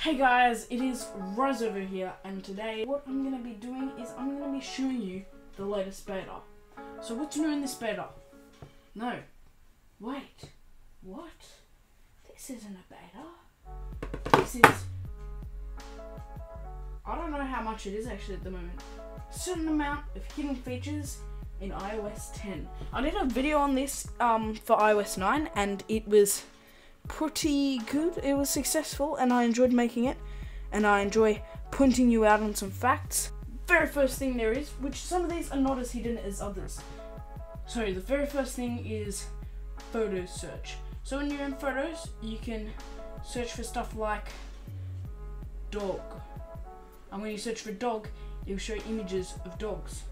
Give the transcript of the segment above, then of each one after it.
Hey guys, it is Rizovo here, and today what I'm going to be doing is I'm going to be showing you the latest beta. So what's new in this beta? No. Wait. What? This isn't a beta. This is... I don't know how much it is actually at the moment. A certain amount of hidden features in iOS 10. I did a video on this um, for iOS 9, and it was pretty good. It was successful, and I enjoyed making it. And I enjoy pointing you out on some facts. Very first thing there is, which some of these are not as hidden as others. So the very first thing is photo search. So when you're in photos, you can search for stuff like dog. And when you search for dog, it will show images of dogs.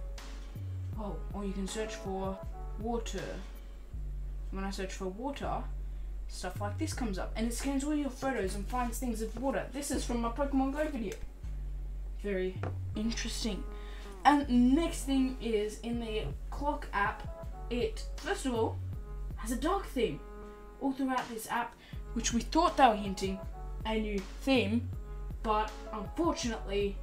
Oh, or you can search for water. When I search for water, stuff like this comes up and it scans all your photos and finds things of water. This is from my Pokemon Go video. Very interesting. And next thing is in the clock app, it first of all has a dark theme. All throughout this app, which we thought they were hinting a new theme, but unfortunately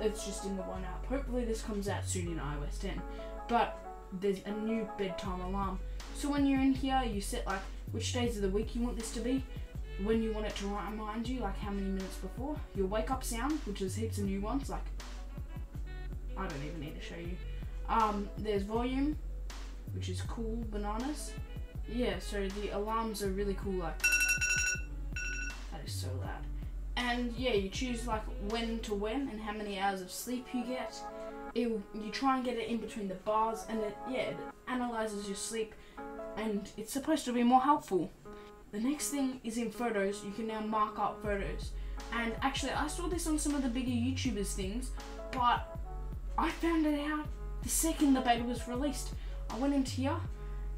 it's just in the one app. Hopefully this comes out soon in iOS 10. But there's a new bedtime alarm so when you're in here, you set like which days of the week you want this to be, when you want it to remind you, like how many minutes before. Your wake up sound, which is heaps of new ones, like I don't even need to show you. Um, there's volume, which is cool bananas. Yeah, so the alarms are really cool, like that is so loud. And yeah, you choose like when to when and how many hours of sleep you get. It, you try and get it in between the bars, and it yeah, it analyzes your sleep and it's supposed to be more helpful. The next thing is in photos, you can now mark up photos. And actually, I saw this on some of the bigger YouTubers things, but I found it out the second the beta was released. I went into here,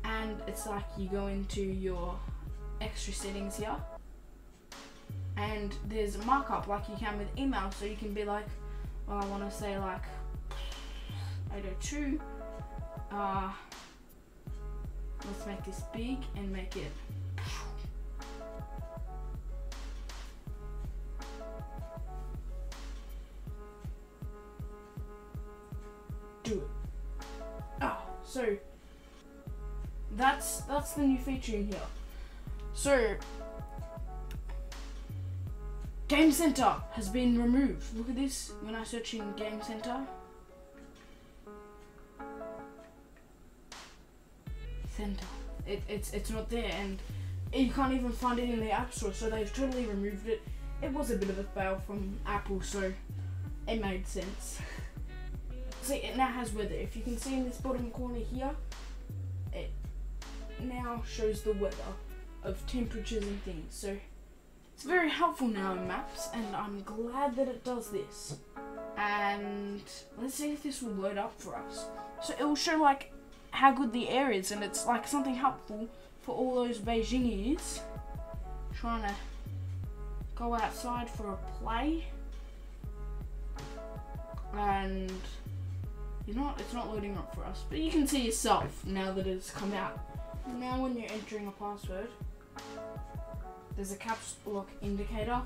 and it's like you go into your extra settings here, and there's a markup like you can with email, so you can be like, well, I want to say like 802, uh, Let's make this big and make it do it. Oh, so that's that's the new feature in here. So Game Center has been removed. Look at this when I search in Game Center. Center. It, it's it's not there, and you can't even find it in the app store. So they've totally removed it. It was a bit of a fail from Apple, so it made sense. see, it now has weather. If you can see in this bottom corner here, it now shows the weather of temperatures and things. So it's very helpful now in maps, and I'm glad that it does this. And let's see if this will load up for us. So it will show like how good the air is, and it's like something helpful for all those Beijingers trying to go outside for a play. And you know it's not loading up for us, but you can see yourself now that it's come out. Now when you're entering a password, there's a caps lock indicator,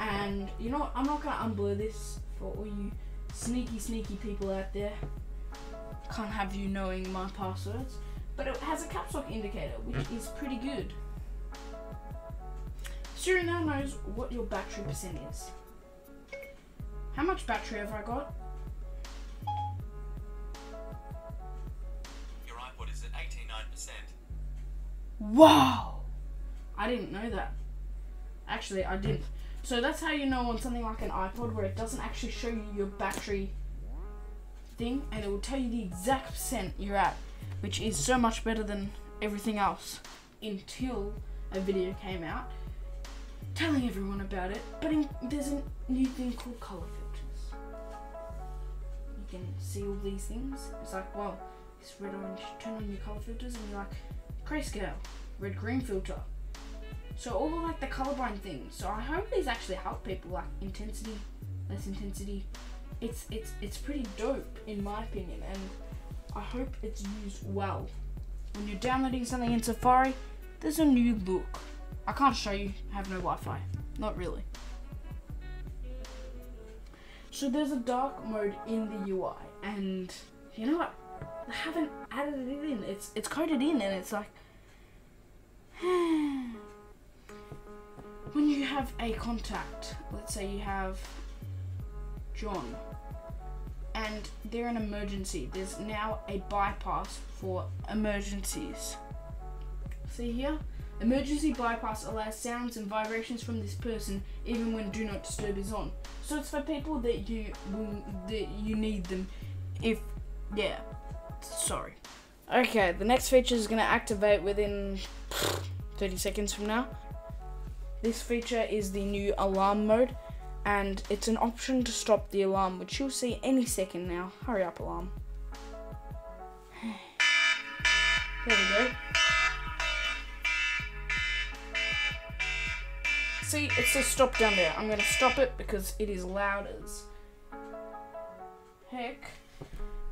and you know what, I'm not gonna unblur this for all you sneaky sneaky people out there can't have you knowing my passwords, but it has a caps lock indicator, which mm. is pretty good. Siri now knows what your battery percent is. How much battery have I got? Your iPod is at 89%. Wow! I didn't know that. Actually, I didn't. So that's how you know on something like an iPod where it doesn't actually show you your battery thing and it will tell you the exact percent you're at, which is so much better than everything else until a video came out telling everyone about it. But in, there's a new thing called color filters. You can see all these things. It's like, well, this red orange, turn on your color filters and you're like, grayscale, red green filter. So all of like the colorblind things. So I hope these actually help people like intensity, less intensity, it's it's it's pretty dope in my opinion, and I hope it's used well. When you're downloading something in Safari, there's a new look. I can't show you, I have no Wi-Fi. not really. So there's a dark mode in the UI, and you know what? They haven't added it in. It's it's coded in, and it's like when you have a contact. Let's say you have John, and they're an emergency. There's now a bypass for emergencies. See here? Emergency bypass allows sounds and vibrations from this person even when do not disturb is on. So it's for people that you will, that you need them if yeah. Sorry. Okay, the next feature is going to activate within 30 seconds from now. This feature is the new alarm mode and it's an option to stop the alarm which you'll see any second now. Hurry up alarm. There we go. See, it says stop down there. I'm gonna stop it because it is loud as heck.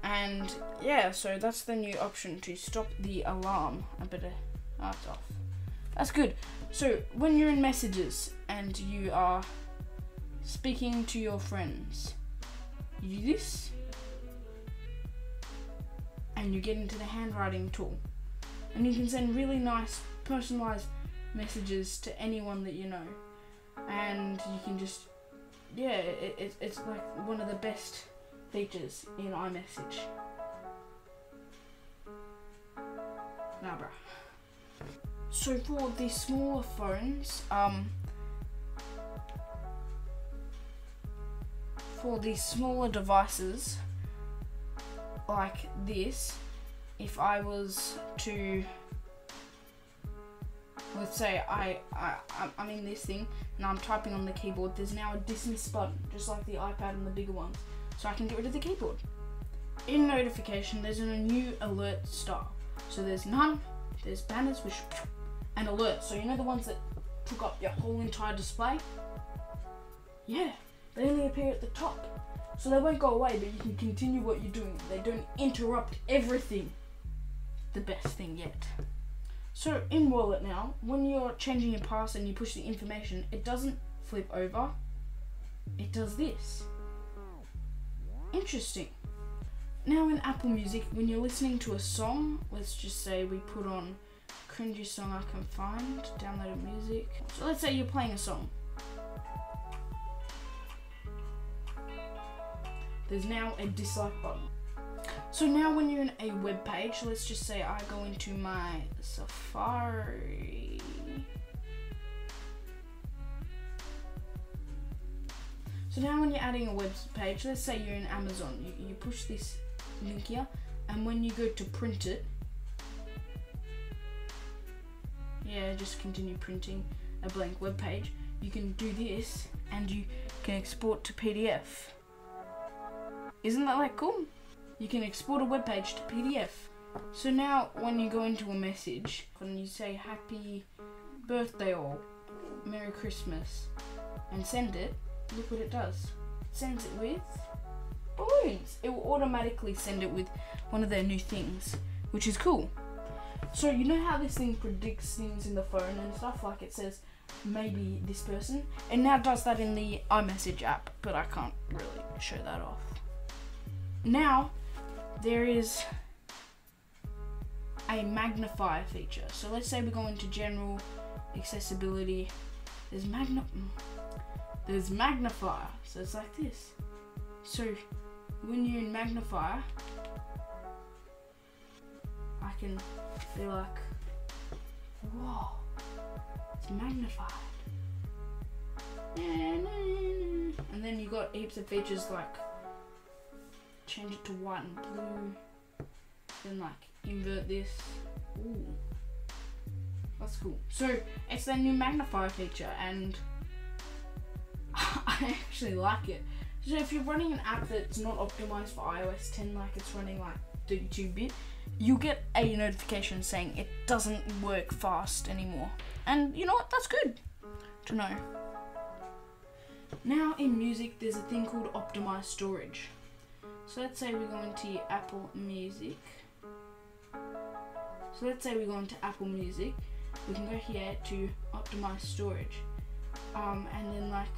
And yeah, so that's the new option to stop the alarm. I better, oh, off. That's good. So when you're in messages and you are speaking to your friends, you do this and you get into the handwriting tool. And you can send really nice personalized messages to anyone that you know. And you can just yeah it, it, it's like one of the best features in iMessage. Nah bruh. So for the smaller phones um for the smaller devices like this if I was to let's say I, I I'm in this thing and I'm typing on the keyboard, there's now a dismiss button, just like the iPad and the bigger ones, so I can get rid of the keyboard. In notification, there's a new alert style. So there's none, there's banners which and alerts. So you know the ones that took up your whole entire display? Yeah, they only appear at the top. So they won't go away, but you can continue what you're doing. They don't interrupt everything. The best thing yet. So in Wallet now, when you're changing your pass and you push the information, it doesn't flip over. It does this. Interesting. Now in Apple Music, when you're listening to a song, let's just say we put on cringy song I can find, downloaded music. So let's say you're playing a song. There's now a dislike button. So now when you're in a web page, let's just say I go into my Safari. So now when you're adding a web page, let's say you're in Amazon, you, you push this link here, and when you go to print it, yeah, just continue printing a blank web page, you can do this and you can export to PDF. Isn't that like cool? you can export a web page to PDF. So now when you go into a message and you say happy birthday or Merry Christmas and send it, look what it does. It sends it with balloons. It will automatically send it with one of their new things, which is cool. So you know how this thing predicts things in the phone and stuff, like it says maybe this person, and now does that in the iMessage app, but I can't really show that off. Now there is a magnifier feature. So let's say we go into general accessibility. There's magna there's magnifier. So it's like this. So when you're in magnifier, I can be like, whoa, it's magnified. And then you got heaps of features like change it to white and blue. Then like invert this. Ooh. That's cool. So it's the new magnifier feature and I actually like it. So if you're running an app that's not optimized for iOS 10 like it's running like 32-bit, you get a notification saying it doesn't work fast anymore. And you know what? That's good to know. Now in music, there's a thing called optimized storage. So let's say we go into Apple Music. So let's say we go into Apple Music. We can go here to optimize storage. Um, and then like,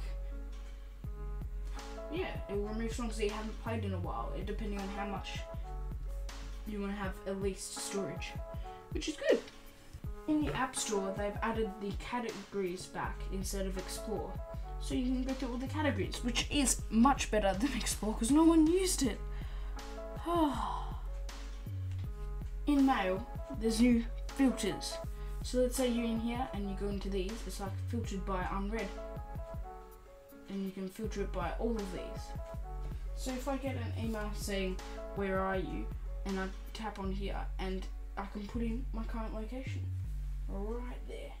yeah, it will remove songs that you haven't played in a while, depending on how much you want to have at least storage, which is good. In the App Store, they've added the categories back instead of Explore, so you can go through all the categories, which is much better than Explore because no one used it. in Mail, there's new filters. So let's say you're in here and you go into these, it's like filtered by unread. And you can filter it by all of these. So if I get an email saying, where are you? And I tap on here and I can put in my current location. Right there.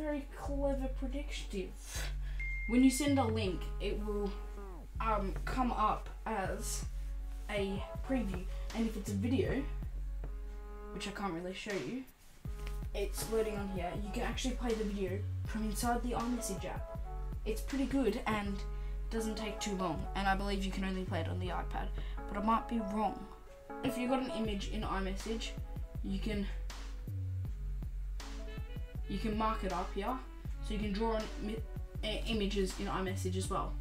Very clever predictive. When you send a link, it will um, come up as a preview. And if it's a video, which I can't really show you, it's loading on here. You can actually play the video from inside the iMessage app. It's pretty good and doesn't take too long. And I believe you can only play it on the iPad, but I might be wrong. If you've got an image in iMessage, you can you can mark it up here, so you can draw on uh, images in iMessage as well.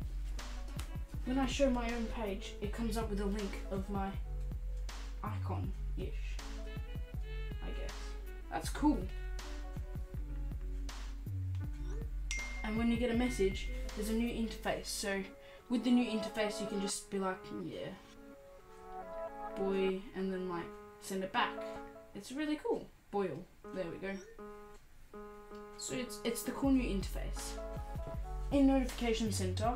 When I show my own page, it comes up with a link of my icon-ish. I guess. That's cool. And when you get a message, there's a new interface. So with the new interface, you can just be like, yeah, boy, and then like send it back. It's really cool. Boil. There we go. So it's it's the cool new interface. In Notification Center,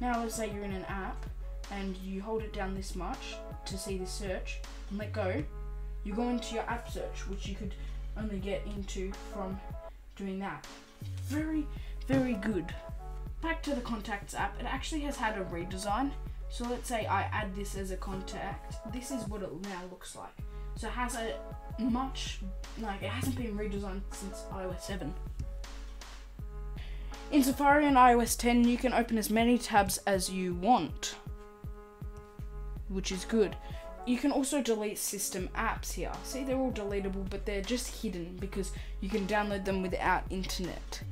now let's say you're in an app and you hold it down this much to see the search and let go. You go into your app search, which you could only get into from doing that. Very, very good. Back to the contacts app, it actually has had a redesign. So let's say I add this as a contact. This is what it now looks like. So it has a much, like it hasn't been redesigned since iOS 7. In Safari and iOS 10, you can open as many tabs as you want, which is good. You can also delete system apps here. See, they're all deletable, but they're just hidden because you can download them without internet.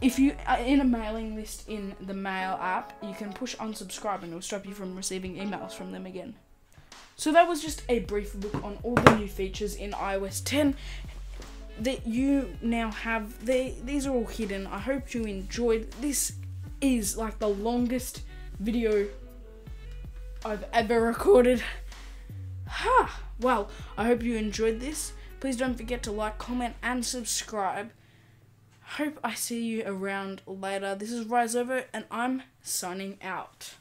If you are in a mailing list in the Mail app, you can push unsubscribe and it'll stop you from receiving emails from them again. So that was just a brief look on all the new features in iOS 10 that you now have. These are all hidden. I hope you enjoyed. This is like the longest video I've ever recorded. Ha! Well, I hope you enjoyed this. Please don't forget to like, comment, and subscribe. Hope I see you around later. This is Rizovo, and I'm signing out.